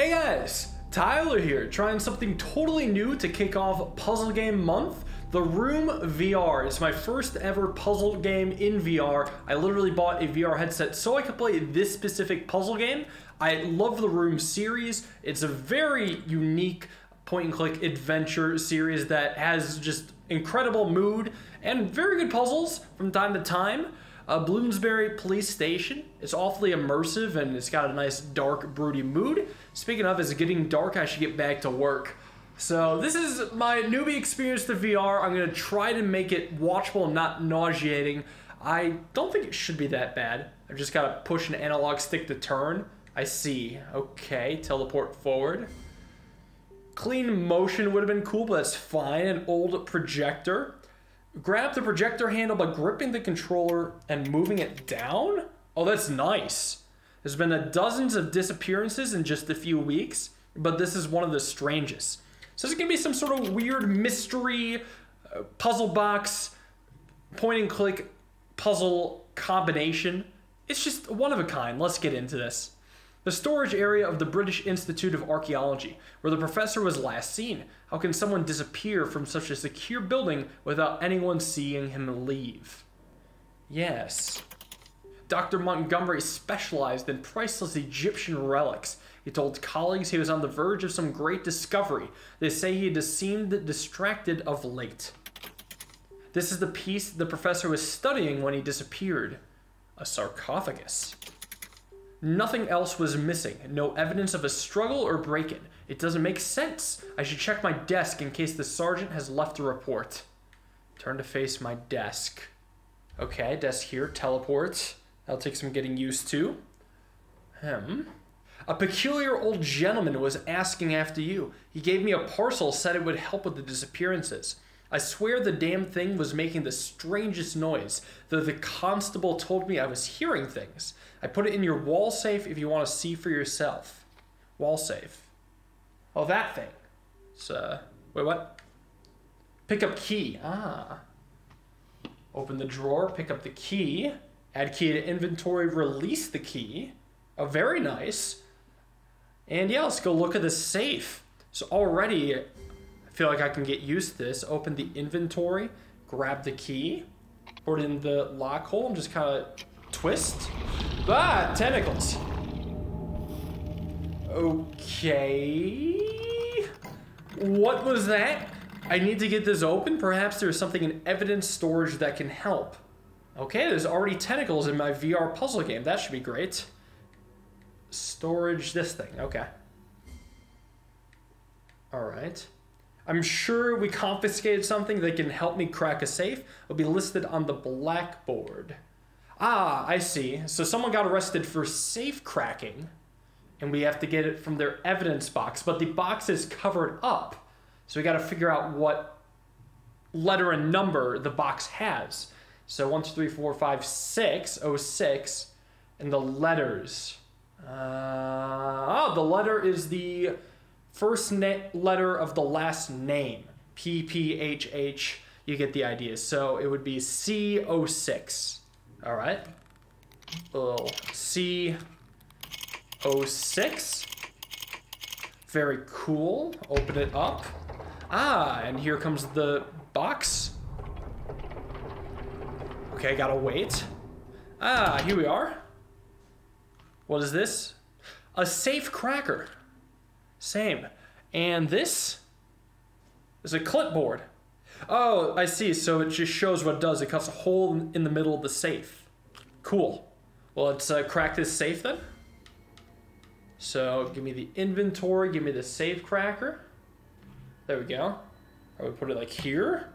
Hey guys, Tyler here, trying something totally new to kick off Puzzle Game Month. The Room VR is my first ever puzzle game in VR. I literally bought a VR headset so I could play this specific puzzle game. I love the Room series. It's a very unique point and click adventure series that has just incredible mood and very good puzzles from time to time. Uh, Bloomsbury Police Station is awfully immersive and it's got a nice dark, broody mood. Speaking of, it's getting dark, I should get back to work. So this is my newbie experience to VR. I'm gonna try to make it watchable and not nauseating. I don't think it should be that bad. I've just gotta push an analog stick to turn. I see. Okay, teleport forward. Clean motion would have been cool, but that's fine. An old projector. Grab the projector handle by gripping the controller and moving it down? Oh, that's nice. There's been a dozens of disappearances in just a few weeks, but this is one of the strangest. So there's gonna be some sort of weird mystery uh, puzzle box, point and click puzzle combination. It's just one of a kind. Let's get into this. The storage area of the British Institute of Archaeology, where the professor was last seen. How can someone disappear from such a secure building without anyone seeing him leave? Yes. Dr. Montgomery specialized in priceless Egyptian relics. He told colleagues he was on the verge of some great discovery. They say he had seemed distracted of late. This is the piece the professor was studying when he disappeared. A sarcophagus. Nothing else was missing. No evidence of a struggle or break in. It doesn't make sense. I should check my desk in case the sergeant has left a report. Turn to face my desk. Okay, desk here, teleport. That'll take some getting used to. Hmm. A peculiar old gentleman was asking after you. He gave me a parcel, said it would help with the disappearances. I swear the damn thing was making the strangest noise, though the constable told me I was hearing things. I put it in your wall safe if you want to see for yourself. Wall safe. Oh, that thing. It's, uh, wait, what? Pick up key. Ah. Open the drawer, pick up the key, add key to inventory, release the key. Oh, very nice. And yeah, let's go look at the safe. So already feel like I can get used to this. Open the inventory, grab the key, put it in the lock hole, and just kind of twist. Ah, tentacles. Okay. What was that? I need to get this open. Perhaps there's something in evidence storage that can help. Okay, there's already tentacles in my VR puzzle game. That should be great. Storage this thing. Okay. All right. I'm sure we confiscated something that can help me crack a safe. It'll be listed on the blackboard. Ah, I see. So someone got arrested for safe cracking, and we have to get it from their evidence box, but the box is covered up. So we got to figure out what letter and number the box has. So 1, 2, 3, 4, 5, 6, 06, and the letters. Uh, oh, the letter is the first letter of the last name. P P H H. You get the idea. So it would be C06. All right. Little C06. Very cool. Open it up. Ah, and here comes the box. Okay, gotta wait. Ah, here we are. What is this? A safe cracker. Same. And this is a clipboard. Oh, I see. So it just shows what it does. It cuts a hole in the middle of the safe. Cool. Well, let's uh, crack this safe then. So give me the inventory. Give me the safe cracker. There we go. I would put it like here.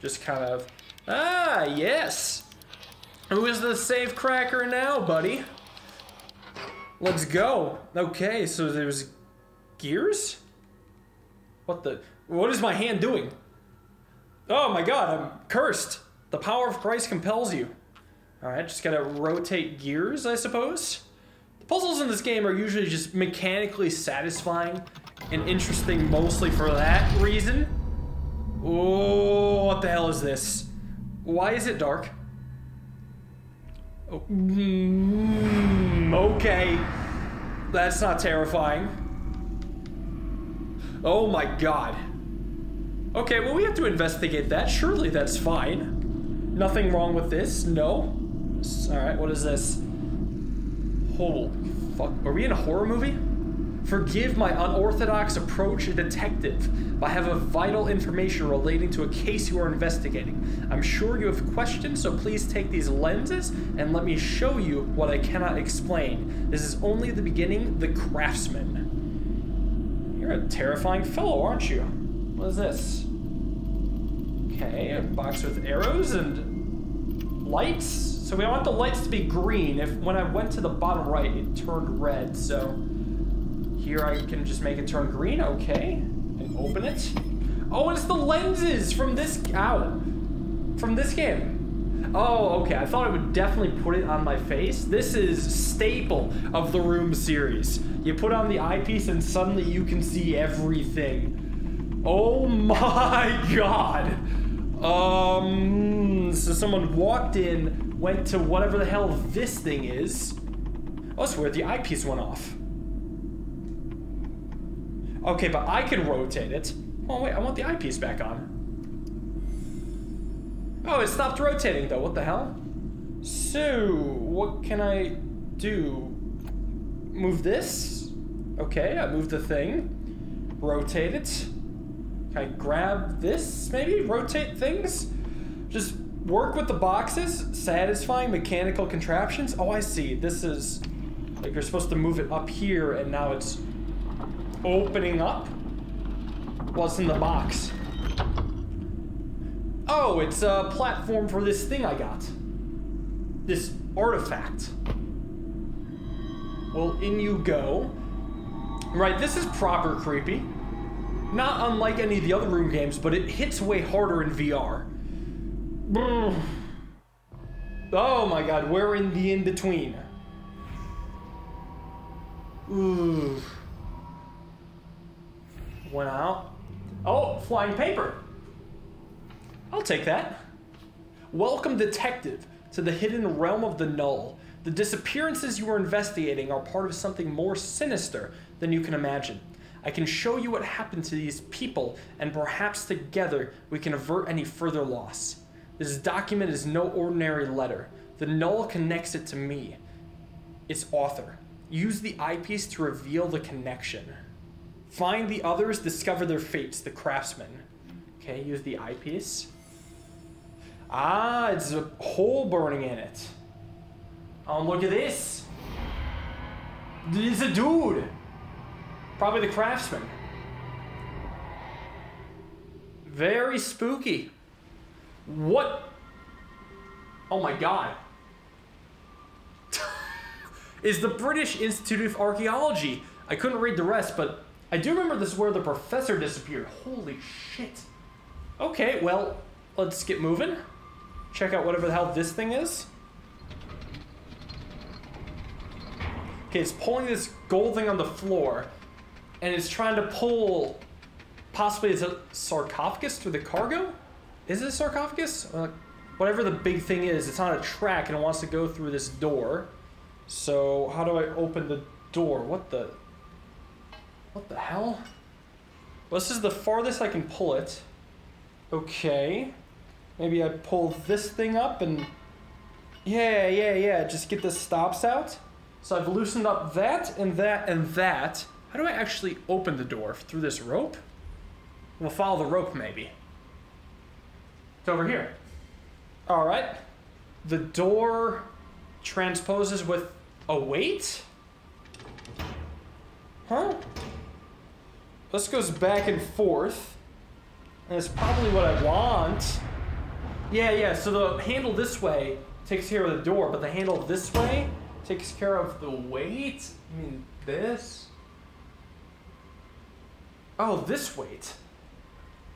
Just kind of... Ah, yes. Who is the safe cracker now, buddy? Let's go. Okay, so there's gears? What the? What is my hand doing? Oh my god, I'm cursed. The power of Christ compels you. Alright, just gotta rotate gears, I suppose. The puzzles in this game are usually just mechanically satisfying and interesting mostly for that reason. Oh, what the hell is this? Why is it dark? Oh, mm, okay. That's not terrifying. Oh my god. Okay, well we have to investigate that. Surely that's fine. Nothing wrong with this. No. Alright, what is this? Holy fuck. Are we in a horror movie? Forgive my unorthodox approach, detective. I have a vital information relating to a case you are investigating. I'm sure you have questions, so please take these lenses and let me show you what I cannot explain. This is only the beginning, the craftsman. You're a terrifying fellow, aren't you? What is this? Okay, a box with arrows and lights. So we want the lights to be green. If when I went to the bottom right, it turned red, so here I can just make it turn green, okay. And open it. Oh, it's the lenses from this, ow, from this game. Oh, okay, I thought I would definitely put it on my face. This is staple of the Room series. You put on the eyepiece and suddenly you can see everything. Oh my god. Um, so someone walked in, went to whatever the hell this thing is. Oh, weird, the eyepiece went off. Okay, but I can rotate it. Oh, wait, I want the eyepiece back on. Oh, it stopped rotating, though. What the hell? So, what can I do? Move this? Okay, I move the thing. Rotate it. Can I grab this, maybe? Rotate things? Just work with the boxes? Satisfying mechanical contraptions? Oh, I see. This is... Like, you're supposed to move it up here, and now it's opening up? What's in the box? Oh, it's a platform for this thing I got. This artifact. Well, in you go. Right, this is proper creepy. Not unlike any of the other room games, but it hits way harder in VR. Oh my god, we're in the in-between. Ooh went out. Oh, flying paper. I'll take that. Welcome, detective, to the hidden realm of the null. The disappearances you are investigating are part of something more sinister than you can imagine. I can show you what happened to these people, and perhaps together we can avert any further loss. This document is no ordinary letter. The null connects it to me, its author. Use the eyepiece to reveal the connection. Find the others, discover their fates, the craftsman. Okay, use the eyepiece. Ah, it's a hole burning in it. Oh, look at this. It's a dude. Probably the craftsman. Very spooky. What? Oh my god. is the British Institute of Archaeology. I couldn't read the rest, but I do remember this is where the professor disappeared. Holy shit. Okay, well, let's get moving. Check out whatever the hell this thing is. Okay, it's pulling this gold thing on the floor, and it's trying to pull possibly it's a sarcophagus through the cargo? Is it a sarcophagus? Uh, whatever the big thing is, it's on a track and it wants to go through this door. So how do I open the door? What the? What the hell? Well, this is the farthest I can pull it. Okay. Maybe I pull this thing up and... Yeah, yeah, yeah. Just get the stops out. So I've loosened up that and that and that. How do I actually open the door? Through this rope? We'll follow the rope, maybe. It's over here. All right. The door transposes with a weight? Huh? This goes back and forth. And it's probably what I want. Yeah, yeah, so the handle this way takes care of the door, but the handle this way takes care of the weight? I mean, this? Oh, this weight.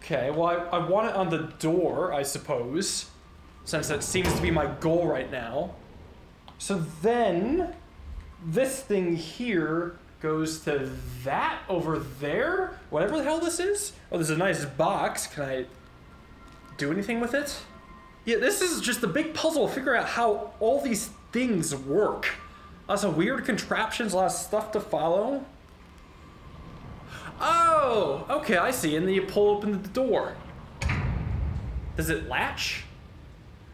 Okay, well, I, I want it on the door, I suppose, since that seems to be my goal right now. So then, this thing here goes to that over there. Whatever the hell this is. Oh, there's a nice box. Can I do anything with it? Yeah, this is just a big puzzle to figure out how all these things work. Uh, lots of weird contraptions, lots of stuff to follow. Oh, okay, I see. And then you pull open the door. Does it latch?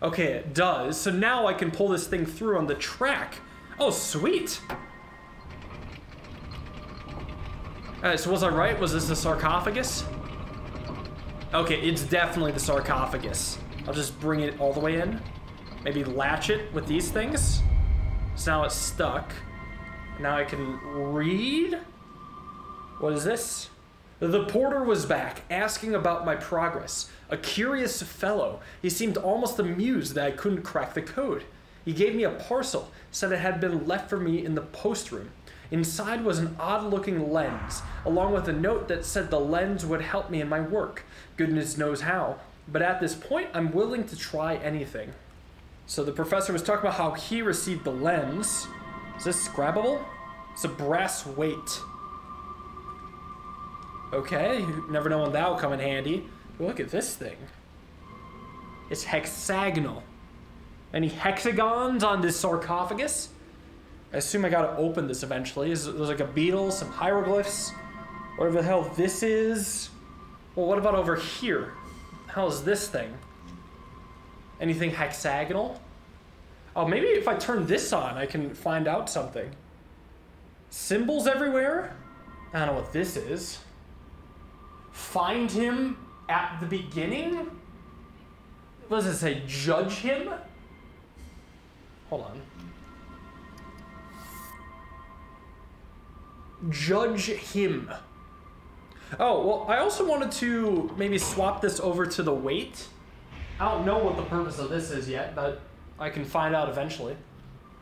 Okay, it does. So now I can pull this thing through on the track. Oh, sweet. Alright, so was I right? Was this the sarcophagus? Okay, it's definitely the sarcophagus. I'll just bring it all the way in. Maybe latch it with these things. So now it's stuck. Now I can read. What is this? The porter was back, asking about my progress. A curious fellow. He seemed almost amused that I couldn't crack the code. He gave me a parcel, said it had been left for me in the post room. Inside was an odd looking lens, along with a note that said the lens would help me in my work. Goodness knows how, but at this point, I'm willing to try anything. So the professor was talking about how he received the lens. Is this grabbable? It's a brass weight. Okay, you never know when that will come in handy. Look at this thing. It's hexagonal. Any hexagons on this sarcophagus? I assume I gotta open this eventually. There's like a beetle, some hieroglyphs, whatever the hell this is. Well, what about over here? Is this thing? Anything hexagonal? Oh, maybe if I turn this on, I can find out something. Symbols everywhere? I don't know what this is. Find him at the beginning? What does it say? Judge him? Hold on. Judge him. Oh, well, I also wanted to maybe swap this over to the weight. I don't know what the purpose of this is yet, but I can find out eventually.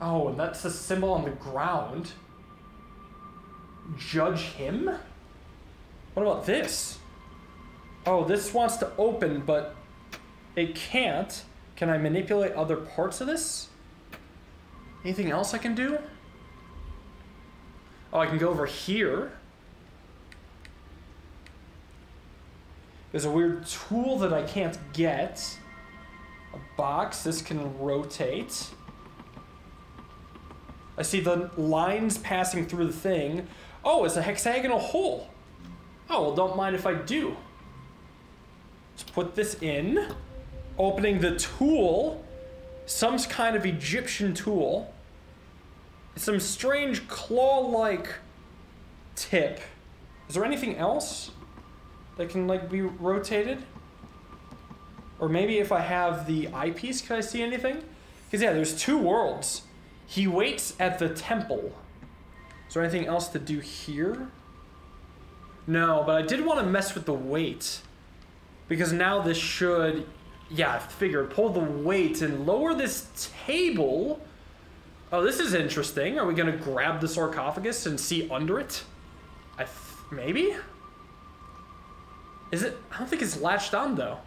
Oh, and that's a symbol on the ground. Judge him? What about this? Oh, this wants to open, but it can't. Can I manipulate other parts of this? Anything else I can do? Oh, I can go over here. There's a weird tool that I can't get. A box. This can rotate. I see the lines passing through the thing. Oh, it's a hexagonal hole. Oh, well, don't mind if I do. Let's put this in. Opening the tool. Some kind of Egyptian tool. Some strange claw-like tip. Is there anything else that can like be rotated? Or maybe if I have the eyepiece, can I see anything? Because yeah, there's two worlds. He waits at the temple. Is there anything else to do here? No, but I did want to mess with the weight. Because now this should, yeah, I figured, pull the weight and lower this table. Oh, this is interesting. Are we going to grab the sarcophagus and see under it? I maybe? Is it? I don't think it's latched on, though.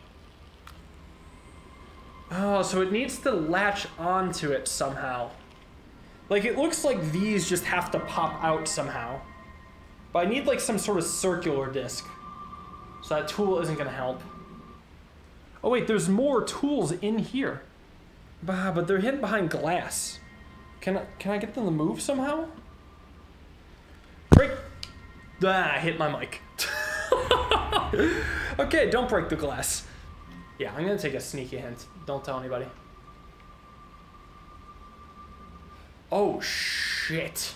Oh, so it needs to latch onto it somehow. Like, it looks like these just have to pop out somehow. But I need, like, some sort of circular disc. So that tool isn't going to help. Oh, wait, there's more tools in here. Bah, but they're hidden behind glass. Can I, can I get them to move somehow? Break. Ah, I hit my mic. okay, don't break the glass. Yeah, I'm gonna take a sneaky hint. Don't tell anybody. Oh shit!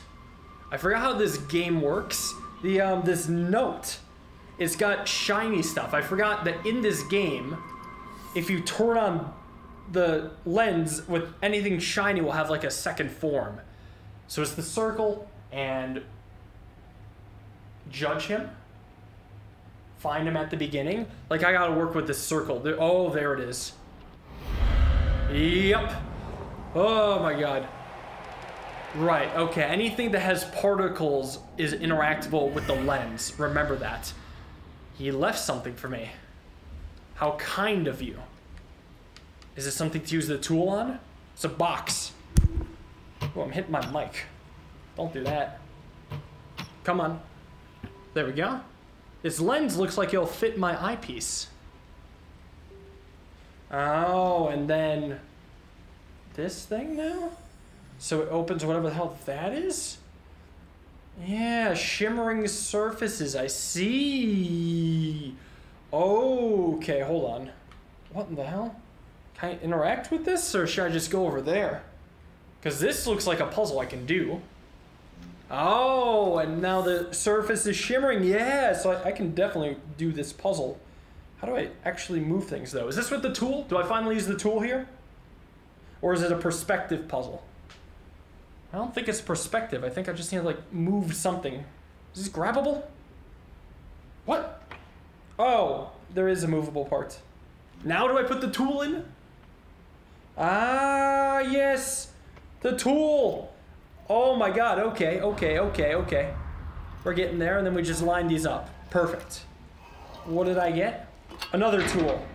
I forgot how this game works. The um, this note, it's got shiny stuff. I forgot that in this game, if you turn on the lens with anything shiny, will have like a second form. So it's the circle and judge him find him at the beginning. Like, I gotta work with this circle. Oh, there it is. Yep. Oh my god. Right, okay. Anything that has particles is interactable with the lens. Remember that. He left something for me. How kind of you. Is this something to use the tool on? It's a box. Oh, I'm hitting my mic. Don't do that. Come on. There we go. This lens looks like it'll fit my eyepiece. Oh, and then this thing now? So it opens whatever the hell that is? Yeah, shimmering surfaces. I see. Okay, hold on. What in the hell? Can I interact with this, or should I just go over there? Because this looks like a puzzle I can do. Oh, and now the surface is shimmering. Yeah, so I, I can definitely do this puzzle. How do I actually move things, though? Is this with the tool? Do I finally use the tool here? Or is it a perspective puzzle? I don't think it's perspective. I think I just need to, like, move something. Is this grabbable? What? Oh, there is a movable part. Now do I put the tool in? Ah, yes. The tool. Oh my god. Okay, okay, okay, okay. We're getting there, and then we just line these up. Perfect. What did I get? Another tool.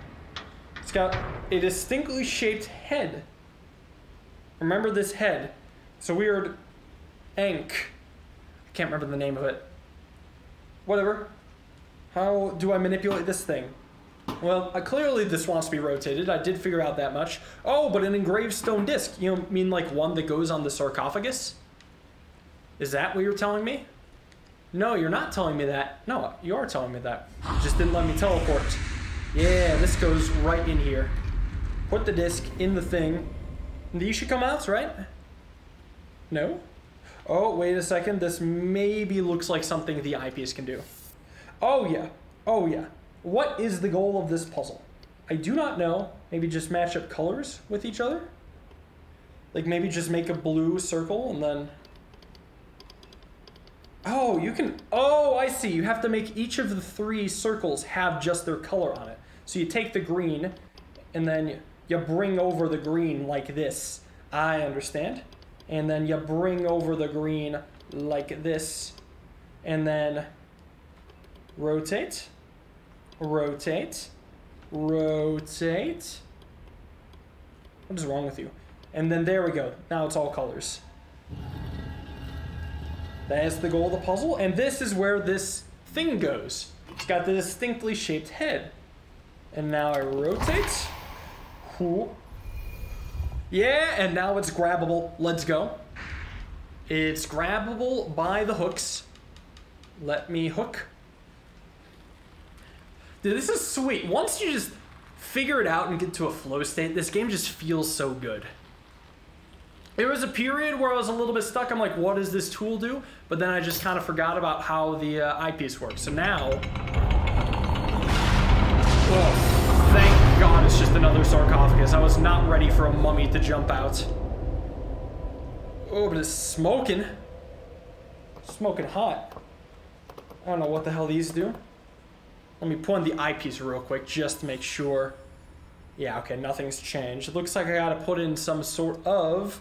It's got a distinctly shaped head. Remember this head. It's a weird ink. I can't remember the name of it. Whatever. How do I manipulate this thing? Well, uh, clearly this wants to be rotated. I did figure out that much. Oh, but an engraved stone disc. You mean like one that goes on the sarcophagus? Is that what you're telling me? No, you're not telling me that. No, you are telling me that. You just didn't let me teleport. Yeah, this goes right in here. Put the disc in the thing. These should come out, right? No? Oh, wait a second. This maybe looks like something the eyepiece can do. Oh, yeah. Oh, yeah. What is the goal of this puzzle? I do not know. Maybe just match up colors with each other? Like maybe just make a blue circle and then... Oh, you can... Oh, I see. You have to make each of the three circles have just their color on it. So you take the green and then you bring over the green like this. I understand. And then you bring over the green like this. And then rotate rotate, rotate. What is wrong with you? And then there we go. Now it's all colors. That's the goal of the puzzle. And this is where this thing goes. It's got the distinctly shaped head. And now I rotate. Cool. Yeah, and now it's grabbable. Let's go. It's grabbable by the hooks. Let me hook. Dude, this is sweet. Once you just figure it out and get to a flow state, this game just feels so good. There was a period where I was a little bit stuck. I'm like, what does this tool do? But then I just kind of forgot about how the uh, eyepiece works. So now... Oh, thank God it's just another sarcophagus. I was not ready for a mummy to jump out. Oh, but it's smoking. Smoking hot. I don't know what the hell these do. Let me put on the eyepiece real quick just to make sure. Yeah, okay, nothing's changed. It looks like I gotta put in some sort of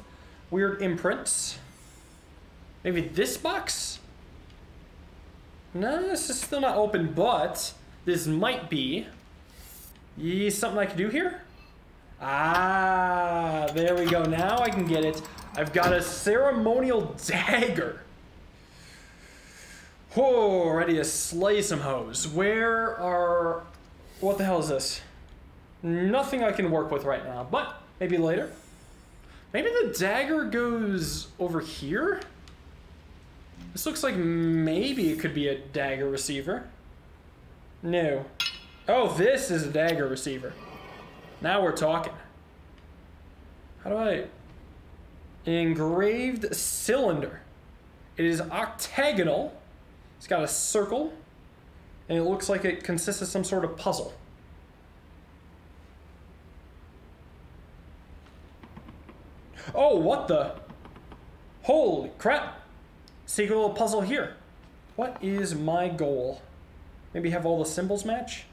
weird imprints. Maybe this box? No, this is still not open, but this might be something I can do here. Ah, there we go. Now I can get it. I've got a ceremonial dagger. Whoa, ready to slay some hoes. Where are... What the hell is this? Nothing I can work with right now, but maybe later. Maybe the dagger goes over here? This looks like maybe it could be a dagger receiver. No. Oh, this is a dagger receiver. Now we're talking. How do I... Engraved cylinder. It is octagonal it's got a circle, and it looks like it consists of some sort of puzzle. Oh, what the? Holy crap! Secret little puzzle here. What is my goal? Maybe have all the symbols match?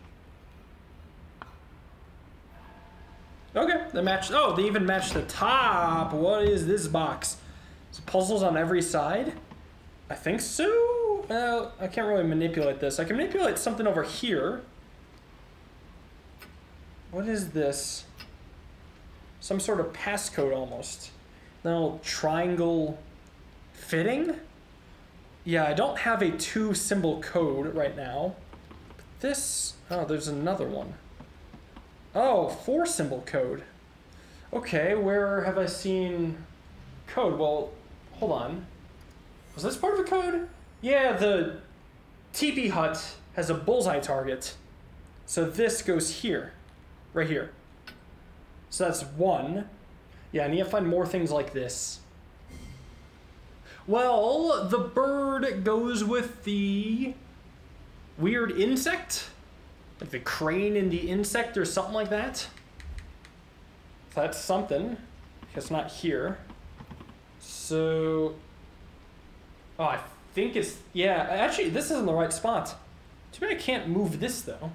Okay, they match. Oh, they even match the top. What is this box? Is puzzles on every side? I think so. Well, I can't really manipulate this. I can manipulate something over here. What is this? Some sort of passcode almost. Little triangle fitting? Yeah, I don't have a two symbol code right now. But this, oh, there's another one. Oh, four symbol code. Okay, where have I seen code? Well, hold on. Was this part of a code? Yeah, the teepee hut has a bullseye target. So this goes here. Right here. So that's one. Yeah, I need to find more things like this. Well, the bird goes with the weird insect. Like the crane and the insect or something like that. So That's something. It's not here. So... Oh, I think it's... Yeah, actually, this isn't the right spot. Too bad I can't move this, though.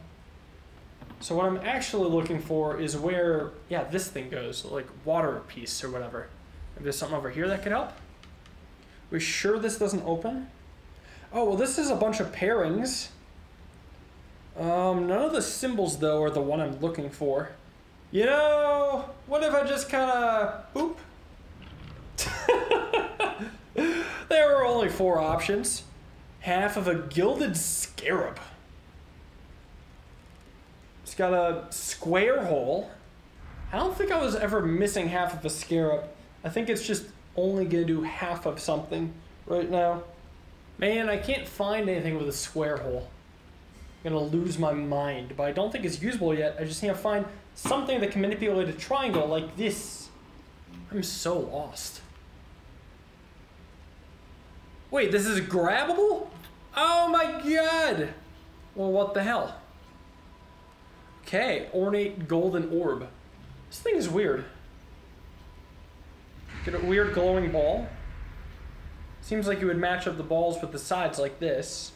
So what I'm actually looking for is where, yeah, this thing goes, like water piece or whatever. Maybe there's something over here that could help. We sure this doesn't open? Oh, well, this is a bunch of pairings. Um, none of the symbols, though, are the one I'm looking for. You know, what if I just kind of boop? there were only four options. Half of a gilded scarab. It's got a square hole. I don't think I was ever missing half of a scarab. I think it's just only gonna do half of something right now. Man, I can't find anything with a square hole. I'm gonna lose my mind, but I don't think it's usable yet. I just need to find something that can manipulate a triangle like this. I'm so lost. Wait, this is grabbable? Oh my god! Well, what the hell? Okay, ornate golden orb. This thing is weird. Get a weird glowing ball. Seems like you would match up the balls with the sides like this,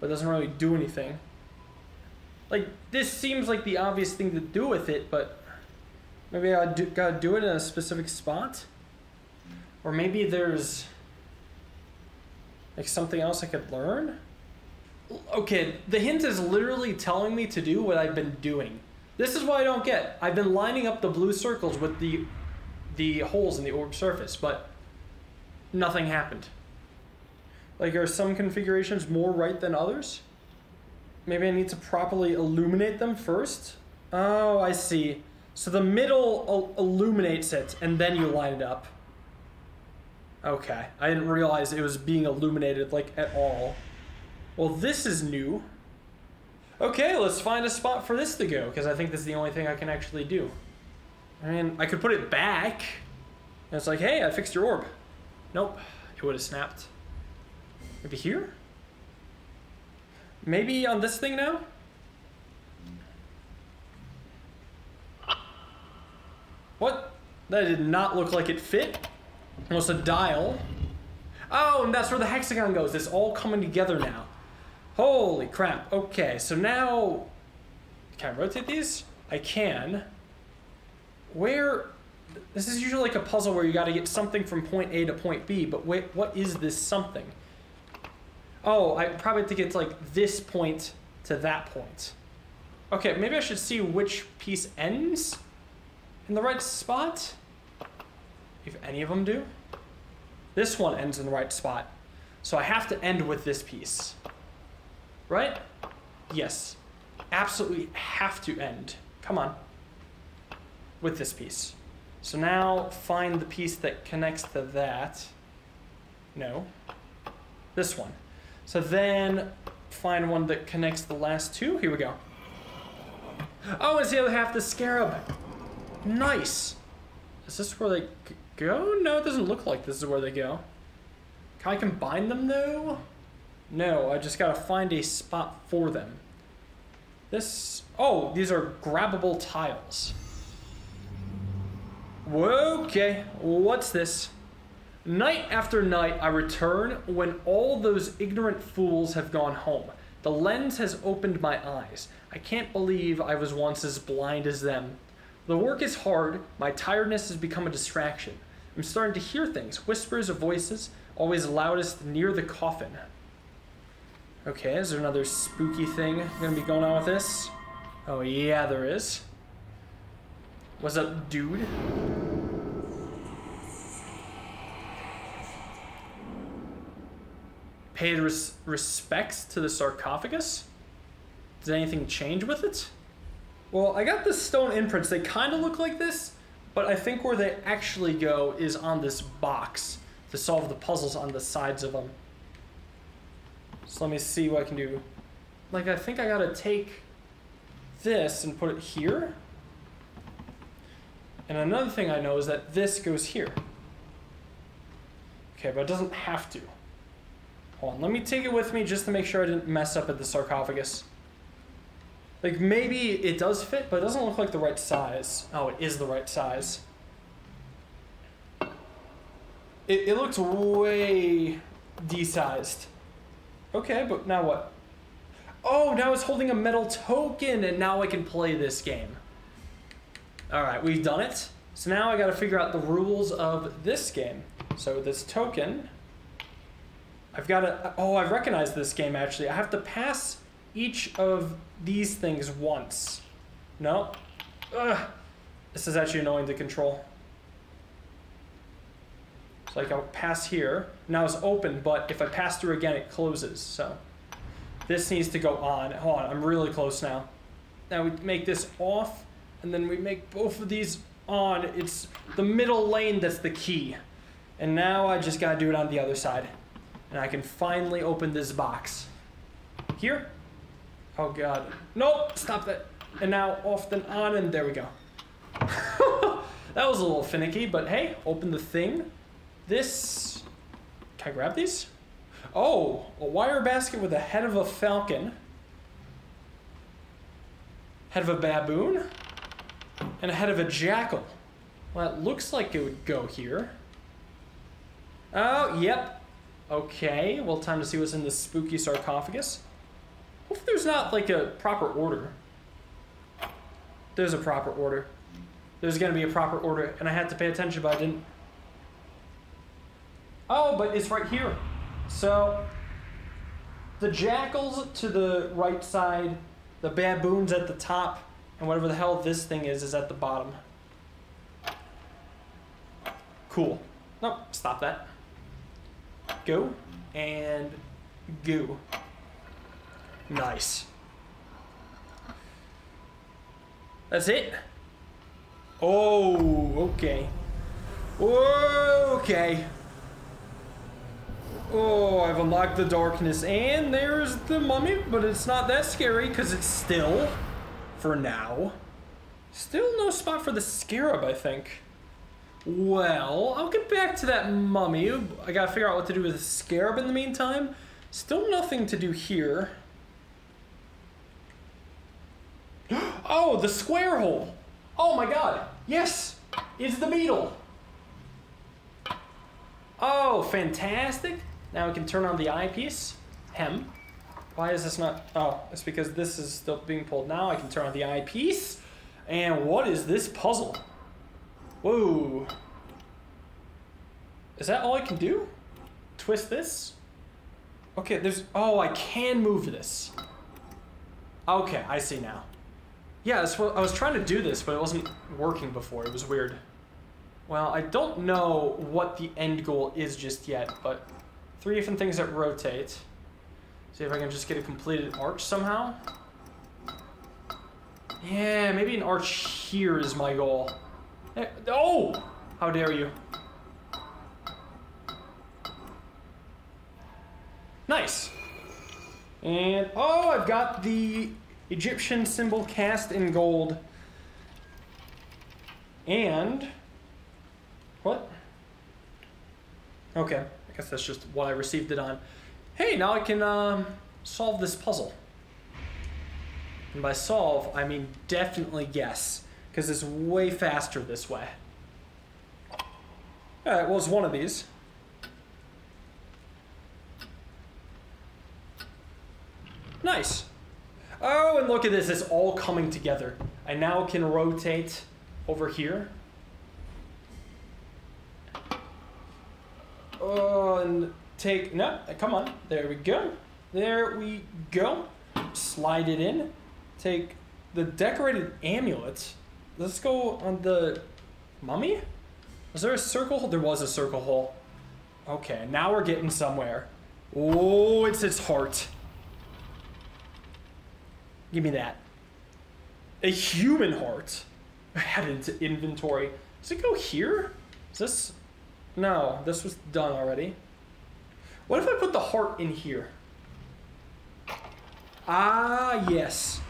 but doesn't really do anything. Like, this seems like the obvious thing to do with it, but maybe I do, gotta do it in a specific spot? Or maybe there's like something else I could learn? Okay, the hint is literally telling me to do what I've been doing. This is what I don't get. I've been lining up the blue circles with the the holes in the orb surface, but nothing happened. Like, are some configurations more right than others? Maybe I need to properly illuminate them first? Oh, I see. So the middle illuminates it, and then you line it up. Okay, I didn't realize it was being illuminated, like, at all. Well, this is new. Okay, let's find a spot for this to go, because I think this is the only thing I can actually do. I mean, I could put it back. And it's like, hey, I fixed your orb. Nope, it would have snapped. Maybe here? Maybe on this thing now? What? That did not look like it fit. Almost a dial. Oh, and that's where the hexagon goes. It's all coming together now. Holy crap. Okay, so now... Can I rotate these? I can. Where... This is usually like a puzzle where you got to get something from point A to point B, but wait, what is this something? Oh, I probably think it's like this point to that point. Okay, maybe I should see which piece ends in the right spot. If any of them do. This one ends in the right spot. So I have to end with this piece. Right? Yes. Absolutely have to end. Come on. With this piece. So now find the piece that connects to that. No. This one. So then find one that connects the last two. Here we go. Oh, it's the other half the scarab. Nice. Is this where they go? No, it doesn't look like this is where they go. Can I combine them though? No, I just gotta find a spot for them. This, oh, these are grabbable tiles. Okay, what's this? Night after night I return when all those ignorant fools have gone home. The lens has opened my eyes. I can't believe I was once as blind as them. The work is hard, my tiredness has become a distraction. I'm starting to hear things, whispers of voices, always loudest near the coffin. Okay, is there another spooky thing gonna be going on with this? Oh yeah, there is. What's up, dude? Paid res respects to the sarcophagus? Did anything change with it? Well, I got the stone imprints. They kind of look like this, but I think where they actually go is on this box. to solve the puzzles on the sides of them. So let me see what I can do. Like, I think I gotta take this and put it here. And another thing I know is that this goes here. Okay, but it doesn't have to. Hold on, let me take it with me just to make sure I didn't mess up at the sarcophagus. Like, maybe it does fit, but it doesn't look like the right size. Oh, it is the right size. It, it looks way desized. Okay, but now what? Oh, now it's holding a metal token, and now I can play this game. Alright, we've done it. So now I gotta figure out the rules of this game. So this token, I've gotta, oh, I recognize this game actually. I have to pass each of these things once. No? Ugh. This is actually annoying to control. So like I'll pass here. Now it's open, but if I pass through again, it closes. So this needs to go on. Hold on, I'm really close now. Now we make this off, and then we make both of these on. It's the middle lane that's the key. And now I just gotta do it on the other side. And I can finally open this box. Here. Oh god. Nope, stop that. And now off and on, and there we go. that was a little finicky, but hey, open the thing. This, can I grab these? Oh, a wire basket with a head of a falcon, head of a baboon, and a head of a jackal. Well, it looks like it would go here. Oh, yep. Okay, well, time to see what's in this spooky sarcophagus. Hopefully there's not, like, a proper order. There's a proper order. There's gonna be a proper order, and I had to pay attention, but I didn't. Oh, but it's right here. So the jackals to the right side, the baboons at the top, and whatever the hell this thing is is at the bottom. Cool. No, stop that. Go and go. Nice. That's it. Oh, okay. Okay. Oh, I've unlocked the darkness, and there's the mummy, but it's not that scary because it's still, for now, still no spot for the scarab, I think. Well, I'll get back to that mummy. I gotta figure out what to do with the scarab in the meantime. Still nothing to do here. Oh, the square hole. Oh my god. Yes, it's the beetle. Oh, fantastic. Now we can turn on the eyepiece. Hem. Why is this not? Oh, it's because this is still being pulled now. I can turn on the eyepiece. And what is this puzzle? Whoa. Is that all I can do? Twist this? Okay, there's... Oh, I can move this. Okay, I see now. Yeah, I was trying to do this, but it wasn't working before. It was weird. Well, I don't know what the end goal is just yet, but Three different things that rotate. See if I can just get a completed arch somehow. Yeah, maybe an arch here is my goal. Eh, oh! How dare you. Nice. And, oh, I've got the Egyptian symbol cast in gold. And, what? Okay. I guess that's just what I received it on. Hey, now I can um, solve this puzzle. And by solve, I mean definitely guess, because it's way faster this way. Alright, well, it's one of these. Nice. Oh, and look at this, it's all coming together. I now can rotate over here. Oh, and take, no, come on, there we go. There we go. Slide it in. Take the decorated amulet. Let's go on the mummy? Was there a circle hole? There was a circle hole. Okay, now we're getting somewhere. Oh, it's its heart. Give me that. A human heart. Add into inventory. Does it go here? Is this No, this was done already. What if I put the heart in here? Ah, yes.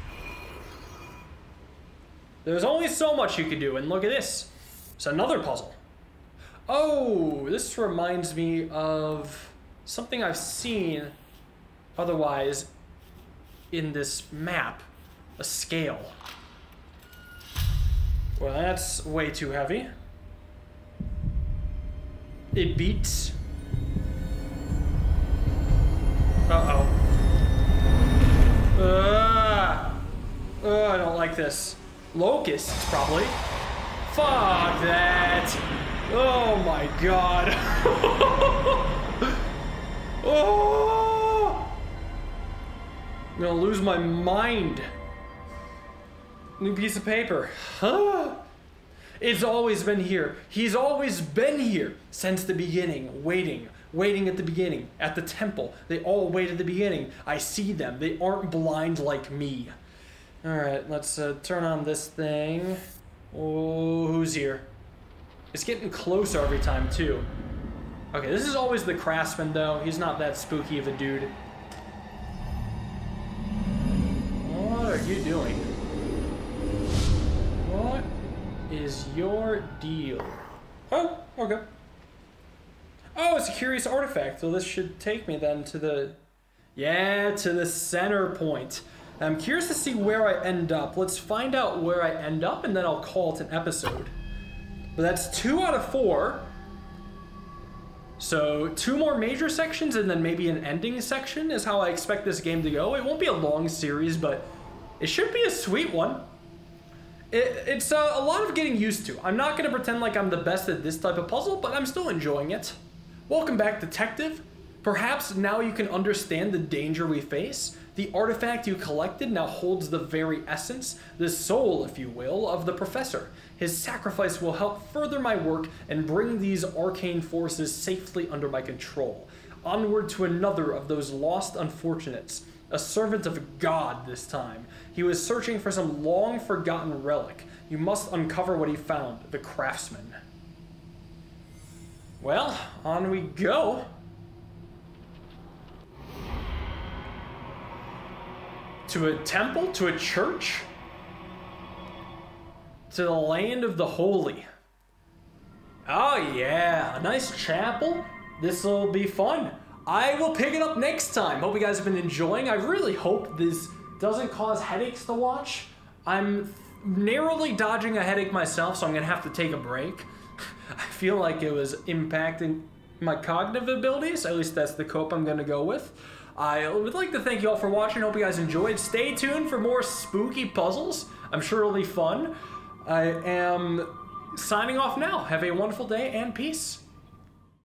There's only so much you could do, and look at this. It's another puzzle. Oh, this reminds me of something I've seen otherwise in this map. A scale. Well, that's way too heavy. It beats. Uh-oh. Uh, oh, I don't like this. Locusts, probably. Fuck that. Oh my god. oh! I'm gonna lose my mind. New piece of paper. Huh? It's always been here. He's always been here since the beginning, waiting, waiting at the beginning, at the temple. They all wait at the beginning. I see them. They aren't blind like me. All right, let's uh, turn on this thing. Oh, who's here? It's getting closer every time, too. Okay, this is always the craftsman, though. He's not that spooky of a dude. Doing? What is your deal? Oh, okay. Oh, it's a curious artifact. So this should take me then to the... Yeah, to the center point. I'm curious to see where I end up. Let's find out where I end up, and then I'll call it an episode. But that's two out of four. So two more major sections and then maybe an ending section is how I expect this game to go. It won't be a long series, but it should be a sweet one. It, it's uh, a lot of getting used to. I'm not going to pretend like I'm the best at this type of puzzle, but I'm still enjoying it. Welcome back, Detective. Perhaps now you can understand the danger we face. The artifact you collected now holds the very essence, the soul, if you will, of the professor. His sacrifice will help further my work and bring these arcane forces safely under my control. Onward to another of those lost unfortunates, a servant of God this time. He was searching for some long forgotten relic. You must uncover what he found, the craftsman. Well, on we go. To a temple? To a church? To the land of the holy. Oh yeah, a nice chapel. This'll be fun. I will pick it up next time. Hope you guys have been enjoying. I really hope this doesn't cause headaches to watch. I'm narrowly dodging a headache myself, so I'm gonna have to take a break. I feel like it was impacting my cognitive abilities. At least that's the cope I'm gonna go with. I would like to thank you all for watching. Hope you guys enjoyed. Stay tuned for more spooky puzzles. I'm sure it'll be fun. I am signing off now. Have a wonderful day and peace.